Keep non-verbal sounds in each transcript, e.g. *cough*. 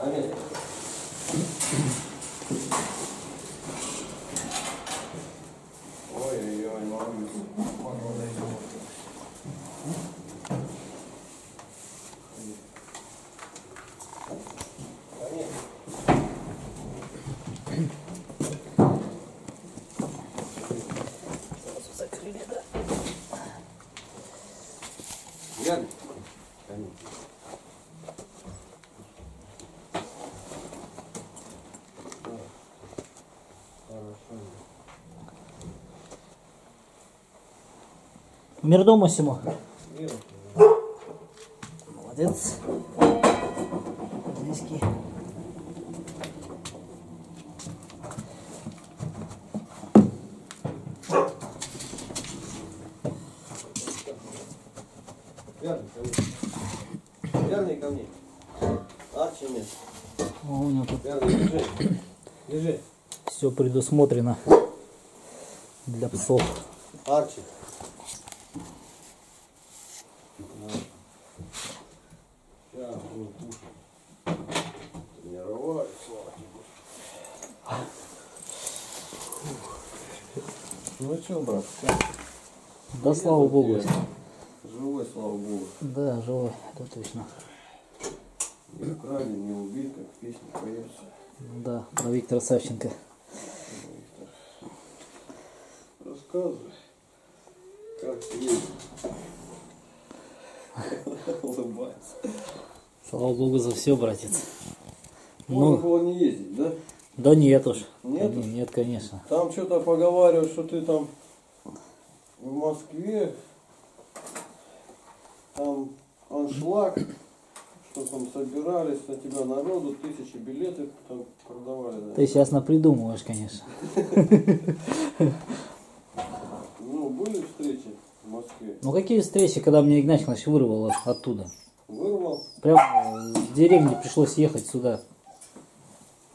Аминь. Ой-ой-ой, мамы. Погода идет. Аминь. Сразу закрыли, да? Ян. Аминь. Мир Симо. Мир. Молодец. Близкий. Верный ко мне. Верный ко мне. Арчи нет. О, у него тут Верный, лежи. Лежи. все предусмотрено для псов. Арчи. Сейчас будем кушать. Тренировать, слава тебе. Ну что, брат? Да слава богу. Живой, слава богу. Да, живой, это точно. Не украден, не убит, как в песне поется. Да, про Виктора Савченко. Рассказывай, как съездил. *laughs* Улыбается. Слава богу за все, братец. Можно Ну, было не ездить, да? Да нет уж. Нет? Нет, конечно. Там что-то поговаривают, что ты там в Москве, там аншлаг, что там собирались на тебя народу, тысячи билетов там продавали. да. Ты сейчас напридумываешь, конечно. Ну, были встречи в Москве. Ну какие встречи, когда мне Игнатьевич вырвало оттуда? Вырвал, Прямо с деревни пришлось ехать сюда.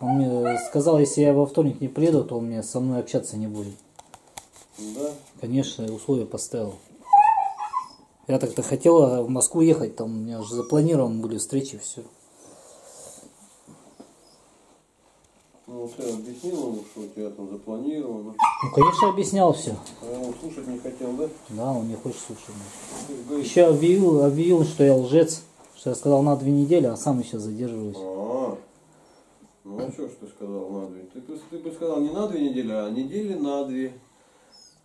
Он мне сказал, если я во вторник не приеду, то он мне со мной общаться не будет. да? Конечно, условия поставил. Я так-то хотела в Москву ехать, там у меня уже запланированы были встречи, все. Ну, ты объяснил ему, что у тебя там запланировано. Ну, конечно, объяснял все. А он слушать не хотел, да? Да, он не хочет слушать. Еще объявил, объявил, что я лжец, что я сказал на две недели, а сам еще задерживаюсь. А, ну а что ж ты сказал на две? Ты, бы- ты бы сказал не на две недели, а недели на две.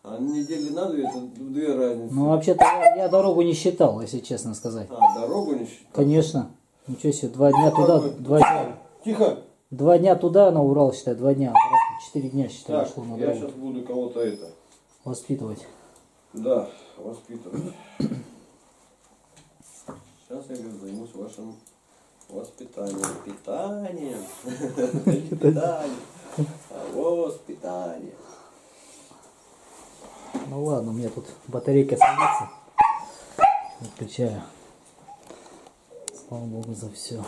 А недели на две это две разницы. Ну, вообще-то я, я дорогу не считал, если честно сказать. А, дорогу не считал? Конечно. Ничего себе, два дня туда, два дня, Тихо! два дня туда на Урал, считай, два дня. Четыре дня, считай, Так, на я дорогу. сейчас буду кого-то это. Воспитывать. Да, воспитывать. Сейчас я займусь вашим воспитанием. Питанием. Питанием. А, Воспитанием. Ну ладно, у меня тут батарейка садится. Выключаю. Слава богу за все.